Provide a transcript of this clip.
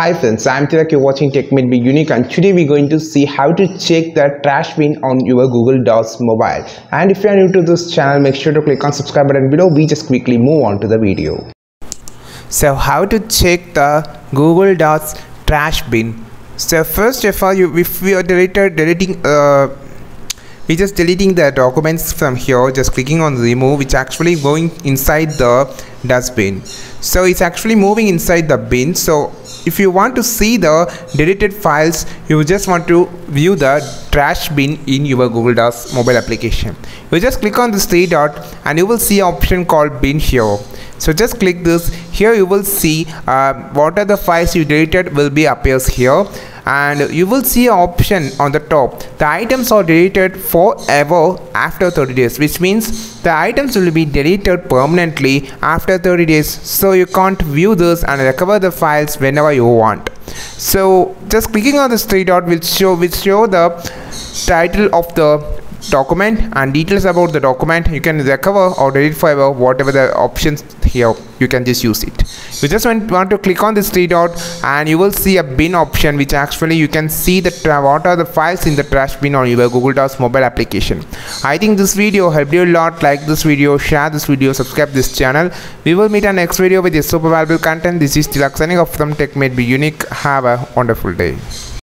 Hi friends, I'm Tilak, you're watching Tech Made Me Unique and today we're going to see how to check the trash bin on your Google Docs mobile. And if you are new to this channel, make sure to click on subscribe button below. We just quickly move on to the video. So how to check the Google Docs trash bin? So first of all, you if we are deleted, deleting uh, we just deleting the documents from here just clicking on remove which actually going inside the dustbin so it's actually moving inside the bin so if you want to see the deleted files you just want to view the trash bin in your google docs mobile application. You just click on this three dot and you will see option called bin here so just click this. Here you will see uh, what are the files you deleted will be appears here. And you will see an option on the top. The items are deleted forever after 30 days which means the items will be deleted permanently after 30 days. So you can't view this and recover the files whenever you want. So just clicking on this three dot will show will show the title of the document and details about the document you can recover or delete forever whatever the options here. You can just use it. You just want, to click on this three dot and you will see a bin option which actually you can see the what are the files in the trash bin on your google docs mobile application. I think this video helped you a lot. Like this video share this video subscribe this channel. We will meet our next video with a super valuable content. This is Tilak signing off from Tech Made Me Unique. Have a wonderful day